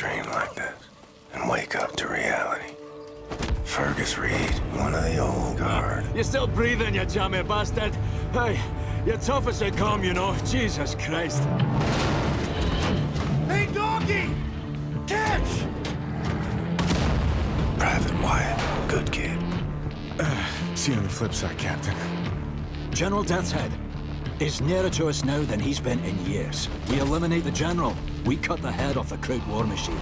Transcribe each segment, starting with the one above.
dream like this and wake up to reality. Fergus Reed, one of the old guard. You're still breathing, you jammy bastard. Hey, you're tough as they come, you know. Jesus Christ. Hey, doggy! Catch! Private Wyatt, good kid. Uh, see you on the flip side, Captain. General Deathshead is nearer to us now than he's been in years. We eliminate the General. We cut the head off the Kraut war machine.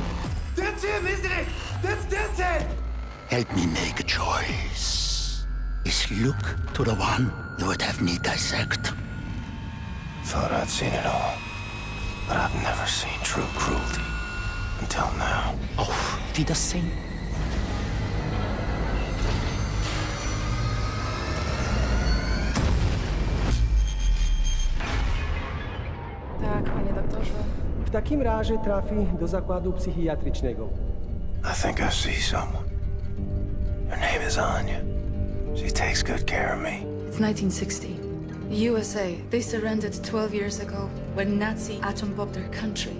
That's him, isn't it? That's Death's Help me make a choice. Is look to the one you would have me dissect. Thought I'd seen it all. But I've never seen true cruelty. Until now. Oh, wiedersehen. Tak, W takim razie trafi do zakładu psychiatrycznego. I think I see someone. Her name is Anya. She takes good care of me. It's 1960. The USA, they surrendered 12 years ago when Nazi atom bombed their country.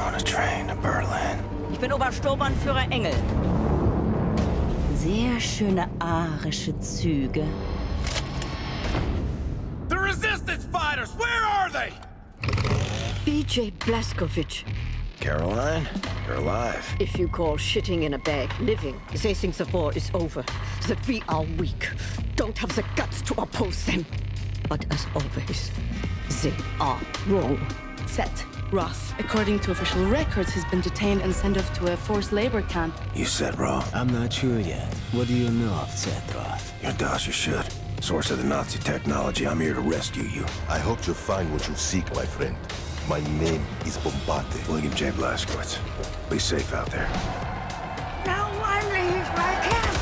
On a train to Berlin. Ich bin Obersturmbannführer Engel. Sehr schöne arische Züge. BJ Blazkowicz. Caroline, you're alive. If you call shitting in a bag living, they think the war is over, that we are weak, don't have the guts to oppose them. But as always, they are wrong. Set Roth, according to official records, has been detained and sent off to a forced labor camp. You said wrong. I'm not sure yet. What do you know of Set Roth? Your Dasha should. Source of the Nazi technology, I'm here to rescue you. I hope you'll find what you seek, my friend. My name is Bombate. William J. Blazkowicz. Be safe out there. No one leaves my camp!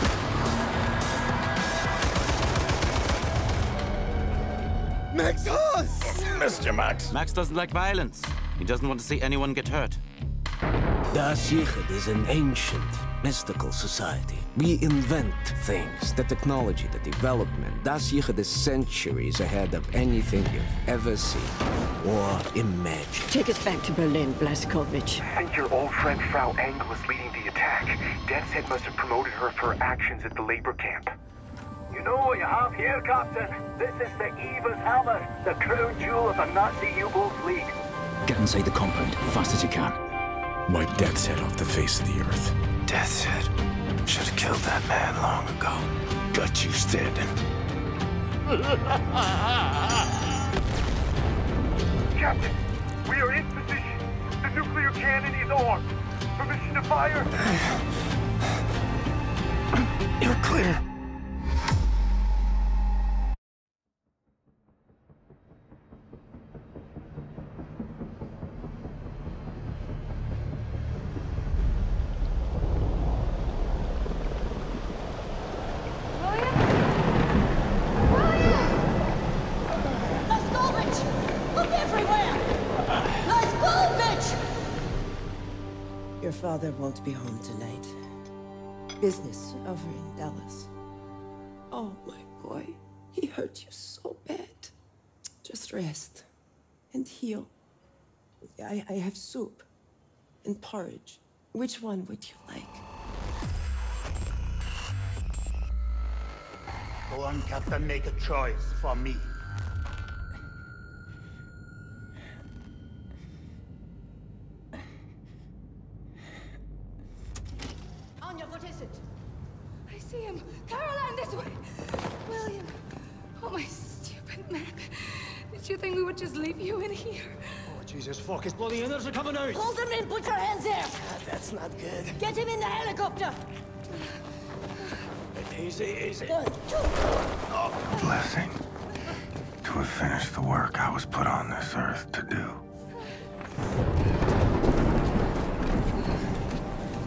Max Hass! Mr. Max. Max doesn't like violence. He doesn't want to see anyone get hurt. Da'at Yichud is an ancient, mystical society. We invent things, the technology, the development. Da'at Yichud is centuries ahead of anything you've ever seen or imagined. Take us back to Berlin, Blazkowicz. I think your old friend Frau Engel is leading the attack. Deathshead must have promoted her for her actions at the labor camp. You know what you have here, Captain? This is the Eva's Hammer, the crown jewel of the Nazi U-Boat fleet. Get inside the compound, fast as you can. Wipe Deathshead off the face of the earth. Deathshead. Should have killed that man long ago. Got you standing. Captain, we are in position. The nuclear cannon is armed. Permission to fire? You're clear. Won't be home tonight. Business over in Dallas. Oh, my boy. He hurt you so bad. Just rest and heal. I, I have soup and porridge. Which one would you like? Go on, Captain, make a choice for me. Did you think we would just leave you in here? Oh, Jesus, fuck, his bloody innards are coming out! Hold him in! Put your hands there! That's not good. Get him in the helicopter! Easy, easy. Oh, Blessing. To have finished the work I was put on this earth to do.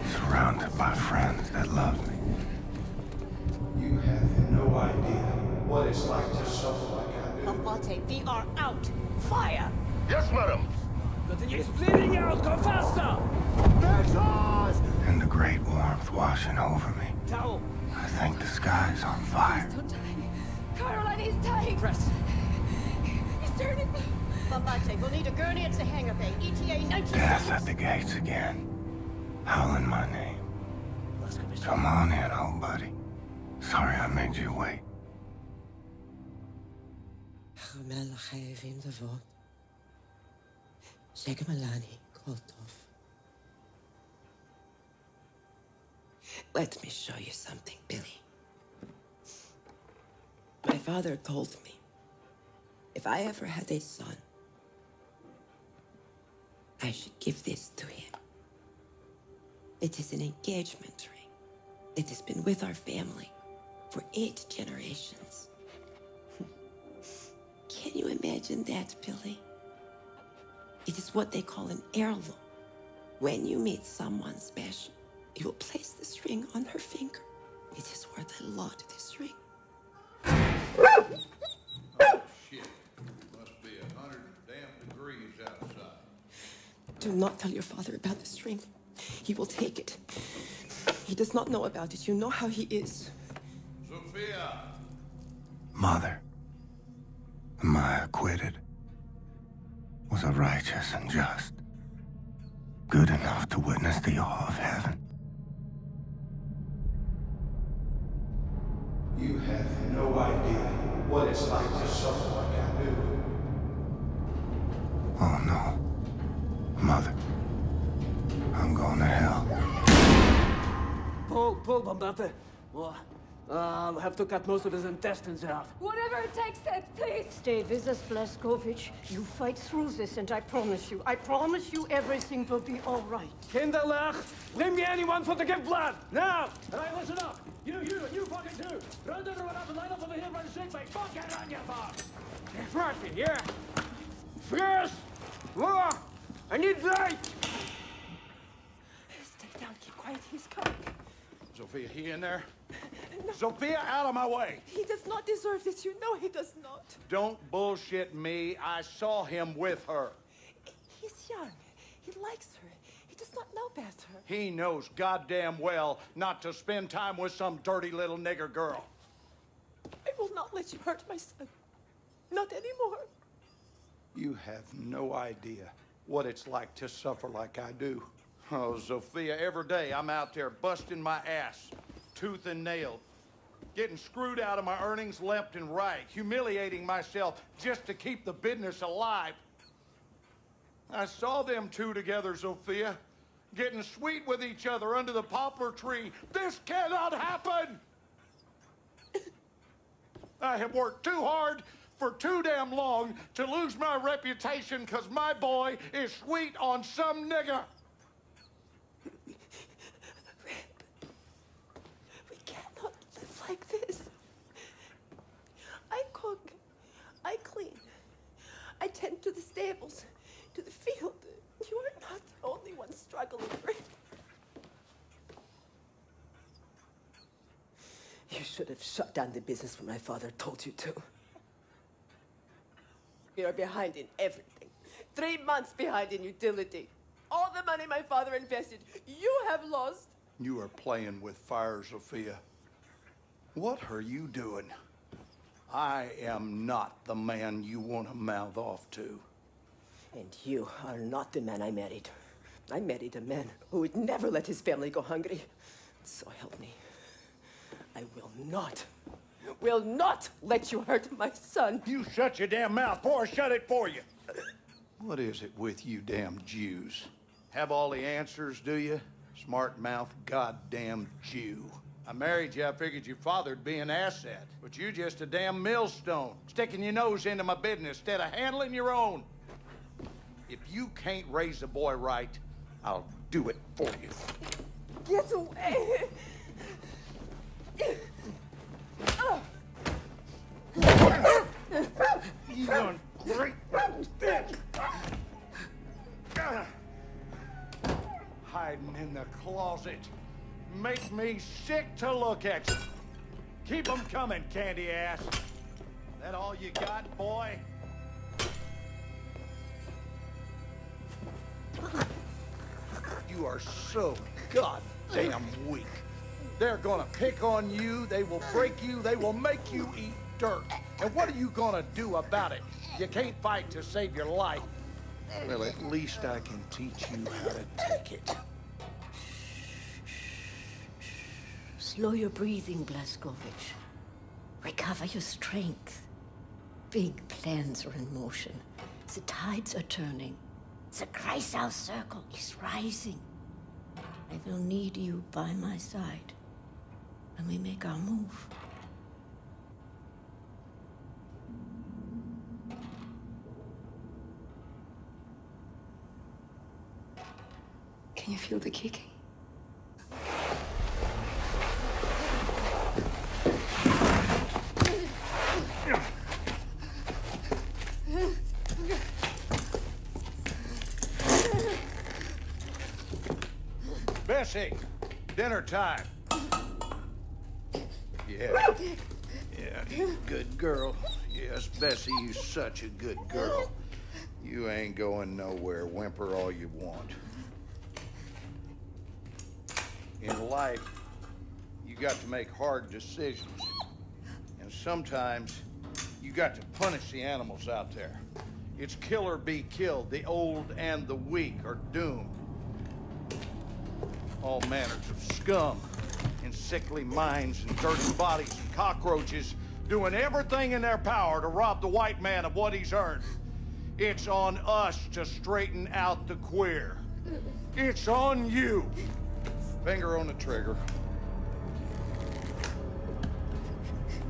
Surrounded by friends that love me. You have no idea what it's like to suffer like I we are out. Fire! Yes, madam. He's bleeding out! Go faster! And the great warmth washing over me. Towel! I think the sky's on fire. Don't die. Caroline, he's dying! Press. He's turning blue. Bombate, we'll need a gurney at the hangar bay. ETA 19 Death at the gates again. Howling my name. Come on in, old buddy. Sorry I made you wait. Hem de voet. Zeg Melanie, Koltov. Let me show you something, Billy. My father told me if I ever had a son, I should give this to him. It is an engagement ring. It has been with our family for eight generations. Can you imagine that, Billy? It is what they call an heirloom. When you meet someone special, you will place this ring on her finger. It is worth a lot, this ring. Do not tell your father about this ring. He will take it. He does not know about it. You know how he is. Sophia! Mother, I acquitted? Was I righteous and just? Good enough to witness the awe of heaven? You have no idea what it's like to suffer like I do. Oh no. Mother, I'm going to hell. Pull, pull, Bombate. Oh, I'll have to cut most of his intestines out. Whatever it takes, Ted, please. Stay with us, Blazkowicz. You fight through this, and I promise you, I promise you everything will be all right. Kinderlach, bring me anyone for to give blood, now! And I listen up. You, you, and you fucking too. Run down everyone up and line up over here by the sick bay. Fuck it on your box! bar. Murphy, yeah. First, more. I need light. Stay down, keep quiet. He's coming. Sophia, he in there? Sophia, out of my way! He does not deserve this. You know he does not. Don't bullshit me. I saw him with her. He's young. He likes her. He does not know better. He knows goddamn well not to spend time with some dirty little nigger girl. I will not let you hurt my son. Not anymore. You have no idea what it's like to suffer like I do. Oh, Sophia, every day I'm out there busting my ass, tooth and nail, getting screwed out of my earnings left and right, humiliating myself just to keep the business alive. I saw them two together, Sophia, getting sweet with each other under the poplar tree. This cannot happen! I have worked too hard for too damn long to lose my reputation because my boy is sweet on some nigger. We cannot live like this. I cook. I clean. I to the stables, to the field. You are not the only one struggling, Rip. You should have shut down the business when my father told you to. You're behind in everything. Three months behind in utility. All the money my father invested, you have lost. You are playing with fire, Sophia. What are you doing? I am not the man you want to mouth off to. And you are not the man I married. I married a man who would never let his family go hungry. So help me. I will not, will not let you hurt my son. You shut your damn mouth before I shut it for you. What is it with you damn Jews? Have all the answers, do you? Smart mouth goddamn Jew. I married you, I figured your father'd be an asset. But you just a damn millstone, sticking your nose into my business instead of handling your own. If you can't raise a boy right, I'll do it for you. Get away! Make me sick to look at you. Keep 'em coming, candy ass. That all you got, boy? You are so goddamn weak. They're gonna pick on you, they will break you, they will make you eat dirt. And what are you gonna do about it? You can't fight to save your life. Well, at least I can teach you how to take it. Slow your breathing, Blazkowicz. Recover your strength. Big plans are in motion. The tides are turning. The Kreisau Circle is rising. I will need you by my side when we make our move. Can you feel the kicking? Bessie, dinner time. Yeah. Yeah, good girl. Yes, Bessie, you such a good girl. You ain't going nowhere. Whimper all you want. In life, you got to make hard decisions. And sometimes, you got to punish the animals out there. It's kill or be killed. The old and the weak are doomed. All manners of scum and sickly minds and dirty bodies and cockroaches doing everything in their power to rob the white man of what he's earned. It's on us to straighten out the queer. It's on you. Finger on the trigger.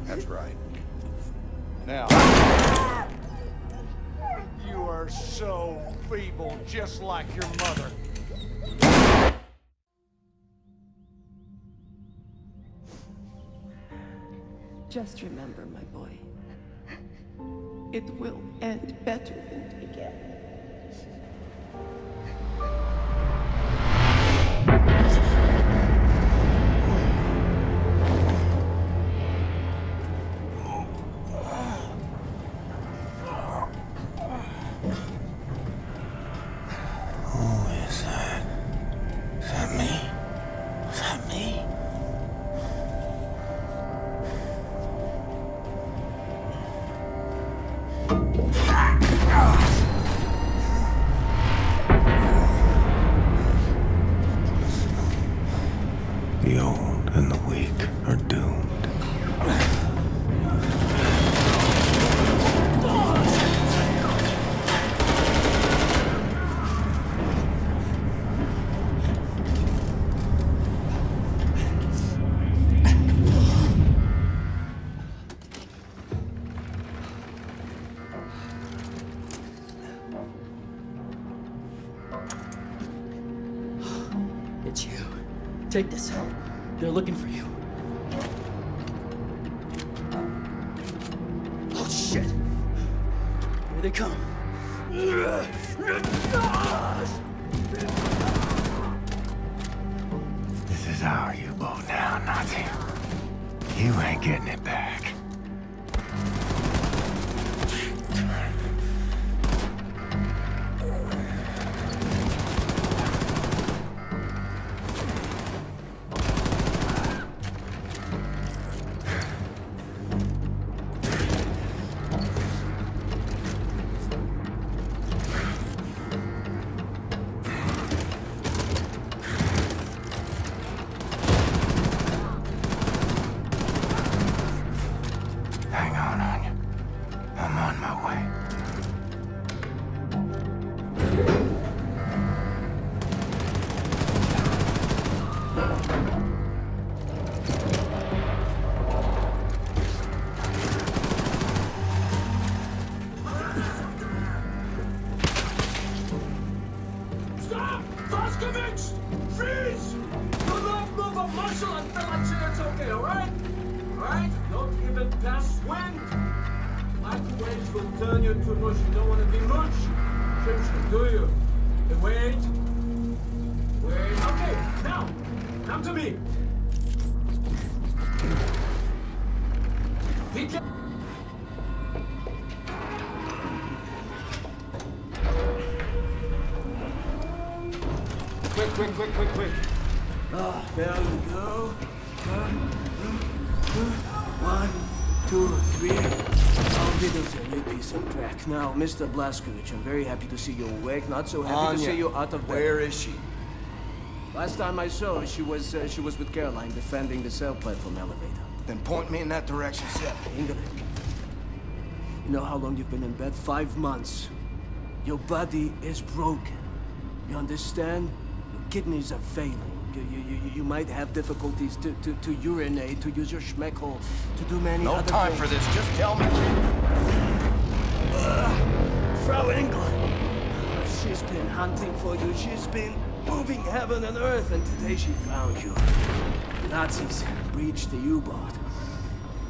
That's right. Now, you are so feeble, just like your mother. Just remember, my boy. It will end better than it began. The wait. Wait. Okay, now, come to me. Now, Mr. Blazkowicz, I'm very happy to see you awake. Not so happy Anya, to see you out of bed. where is she? Last time I saw her, she was uh, she was with Caroline defending the cell platform elevator. Then point me in that direction, Set. Ingrid, you know how long you've been in bed? Five months. Your body is broken. You understand? Your kidneys are failing. You, you, you, you might have difficulties to, to, to urinate, to use your schmeckhole, to do many No other time for this. Just tell me. Uh, Frau Engel, she's been hunting for you. She's been moving heaven and earth, and today she found you. Nazis breached the U-boat.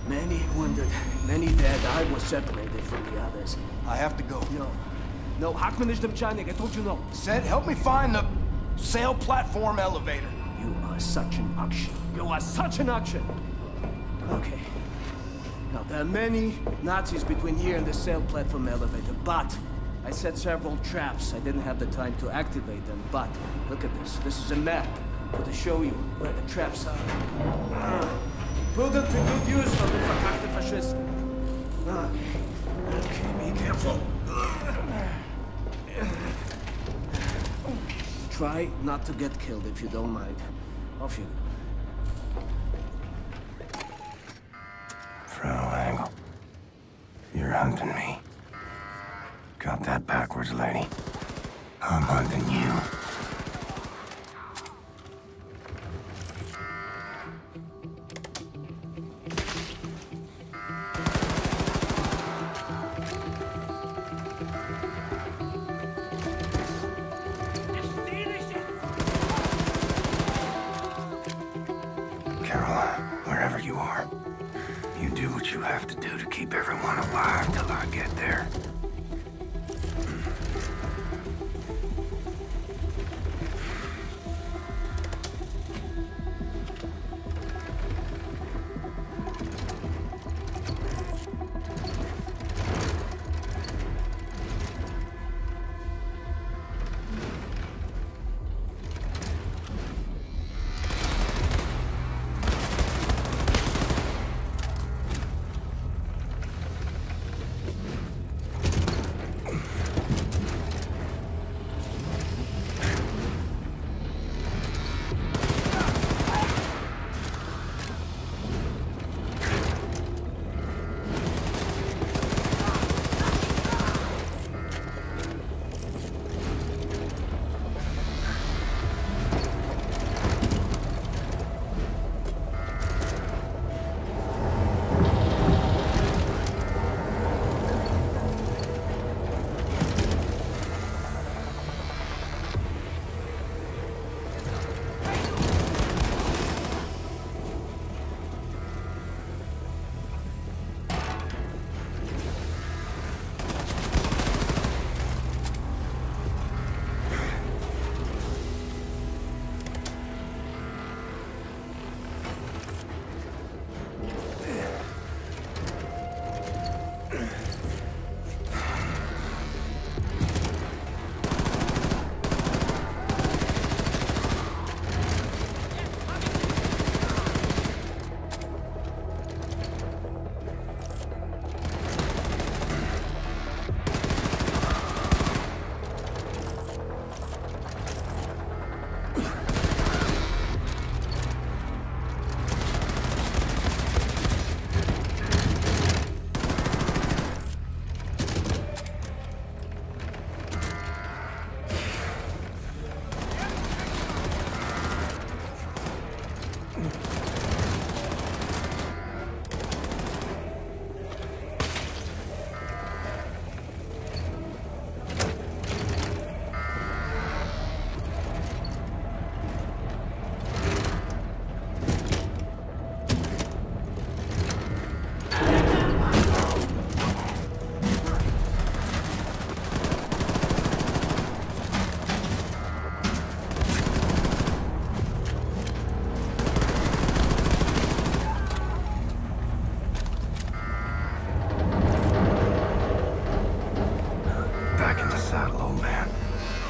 Many wounded, many dead. I was separated from the others. I have to go. No. No, Hackman is Demchanik. I told you no. Set, help me find the sail platform elevator. You are such an action. You are such an action. Okay. Now, there are many Nazis between here and the sail platform elevator, but I set several traps. I didn't have the time to activate them, but look at this. This is a map to show you where the traps are. Ah, Put it to good use for the verpackte Faschisten. Ah, Okay, be careful. Try not to get killed if you don't mind. Off you go. Me. Got that backwards, lady.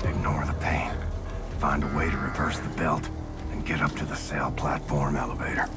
Ignore the pain. Find a way to reverse the belt and get up to the sail platform elevator.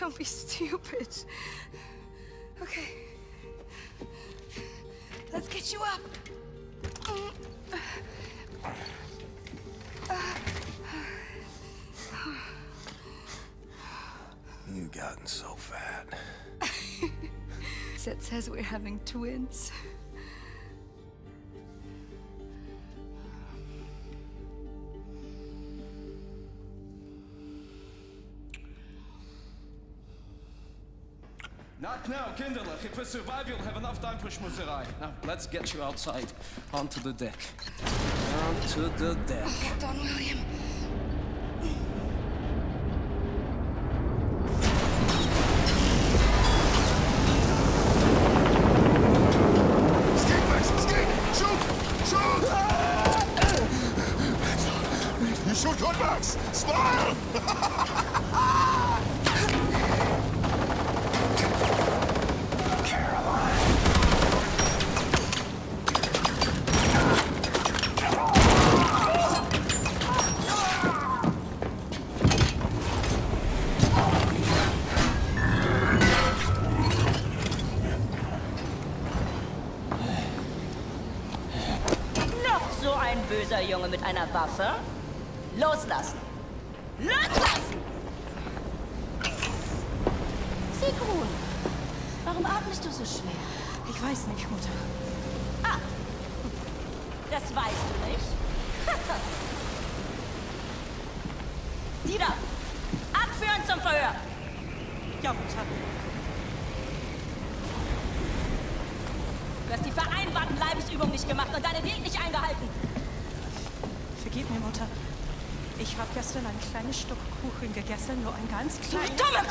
Don't be stupid. Okay. Let's get you up. You've gotten so fat. Set says we're having twins. Kinderlijk. If we survive, you'll have enough time for schmoozerai. Now, let's get you outside. Onto the deck. Onto the deck. Hold on, William. alimentação.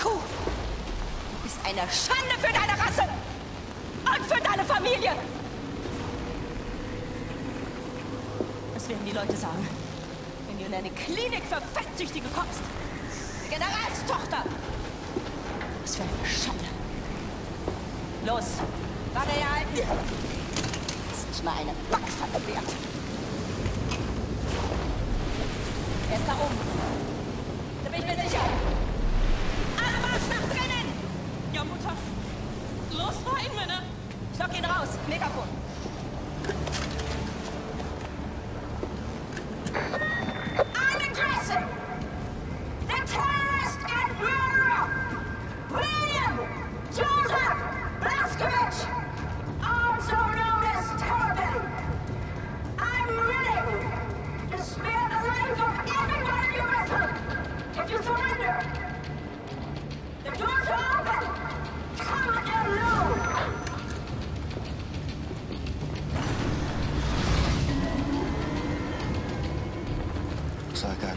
Kuh! Du bist eine Schande für deine Rasse! Und für deine Familie! Was werden die Leute sagen, wenn du in eine Klinik für Fettsüchtige kommst? Die Generalstochter! Was für eine Schande! Los, Warte hier halten! Ist nicht mal eine Backpfanne wert. Er ist da oben.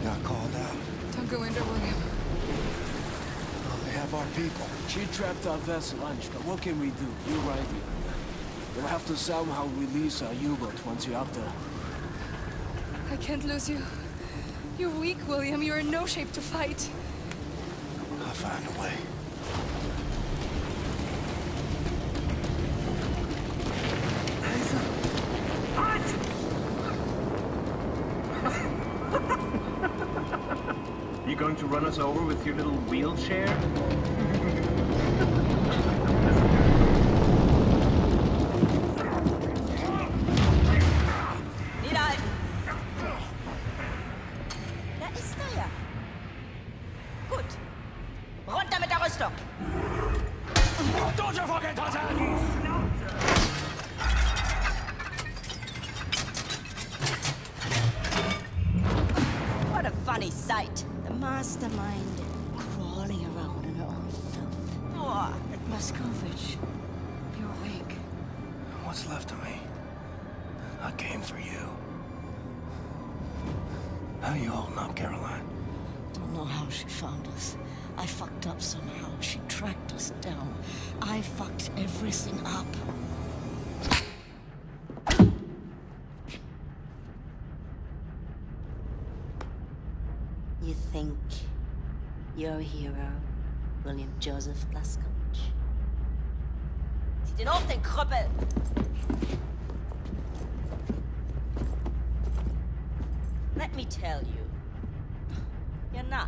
Got called out. Don't go in there, William. Well, they have our people. She trapped our vessel, Anshka. What can we do? You're right here. We'll have to somehow release our U-boat once you're up there. I can't lose you. You're weak, William. You're in no shape to fight. I'll find a way. Run us over with your little wheelchair? You're a hero, William Joseph Blazkowicz? Zieht ihn hoch, den Krüppel! Let me tell you, you're not.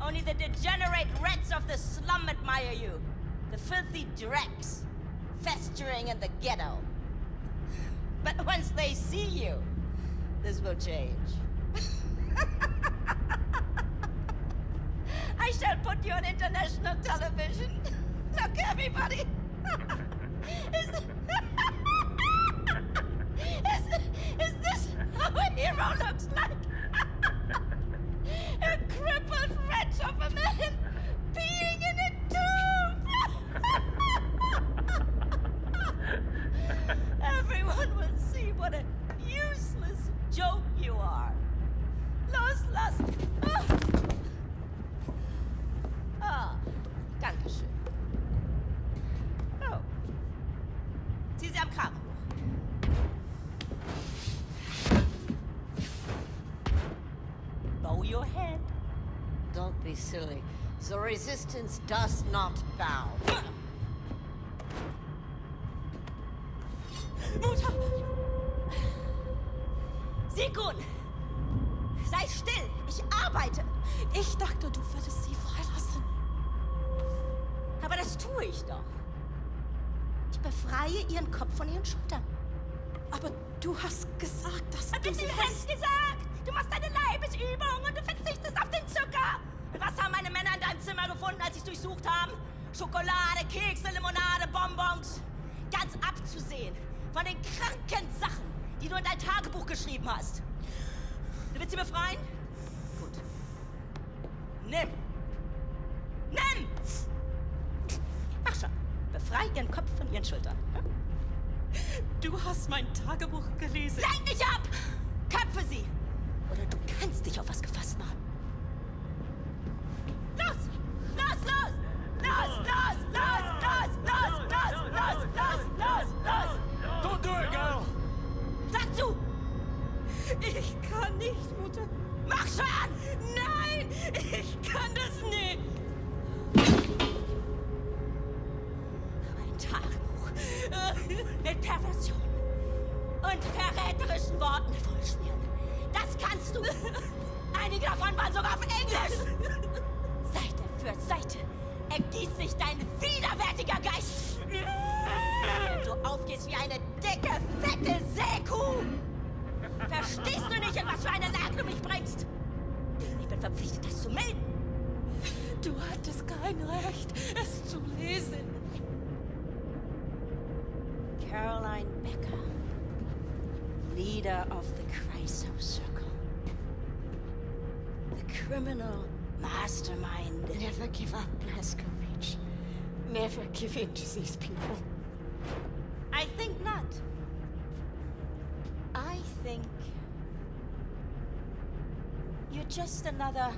Only the degenerate rats of the slum admire you. The filthy dregs, festering in the ghetto. But once they see you, this will change. I shall put you on international television. Look, everybody. is, is, is this how a hero looks Sigun! Sei still! Ich arbeite! Ich dachte, du würdest sie freilassen. Aber das tue ich doch. Ich befreie ihren Kopf von ihren Schultern. Aber du hast gesagt, dass Hab du sie fest gesagt? Du machst deine Leibesübung und du verzichtest auf den Zucker. Und was haben meine Männer in deinem Zimmer gefunden, als sie es durchsucht haben? Schokolade, Kekse, Limonade, Bonbons. Ganz abzusehen von den kranken Sachen, die du in dein Tagebuch geschrieben hast. Du willst sie befreien? Gut. Nimm. Nimm! Mach schon. Befrei ihren Kopf von ihren Schultern. Hm? Du hast mein Tagebuch gelesen. Lenk nicht ab! Köpfe sie! Oder du kannst dich auf was gefasst machen. Kann nicht, Mutter. Mach schon! Nein! Ich kann das nicht! Ein Tagebuch. Mit Perversion. Und verräterischen Worten vollschmieren. Das kannst du. Einige davon waren sogar auf Englisch. Seite für Seite ergießt sich dein widerwärtiger Geist. Und du aufgehst wie eine dicke, fette. Verstehst du nicht, in was für eine Lage du mich bringst? Ich bin verpflichtet, das zu melden. Du hattest kein Recht, es zu lesen. Caroline Becker, leader of the Chryso Circle. The criminal mastermind. Never give up, Blaskovich. Never give in to these people. I think not. I think you're just another.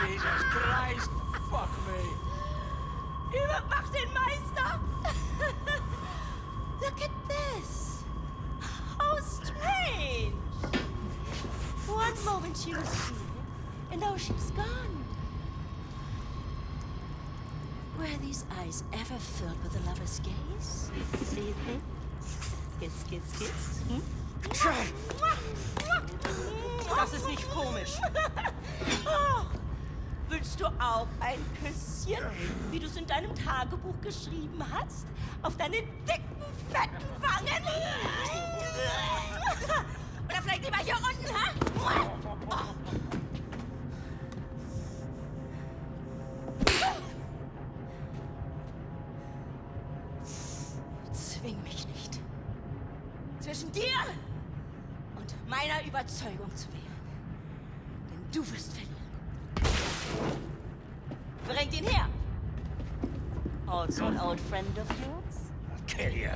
Jesus Christ! Fuck me! Übermacht den Meister! Look at this! How strange! One moment she was here, and now she's gone. Were these eyes ever filled with a lover's gaze? See them? Kiss, kiss, kiss. Hm? Das ist nicht komisch. Oh, willst du auch ein Küsschen, wie du es in deinem Tagebuch geschrieben hast? Auf deine dicken, fetten Wangen? Oder vielleicht lieber hier unten, ha? Zwing Zwischen dir und meiner Überzeugung zu wählen. Denn du wirst verlieren. Bringt ihn her. Also an old friend of yours? Kill you.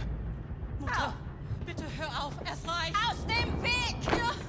Mutter, bitte hör auf, es reicht. Aus dem Weg!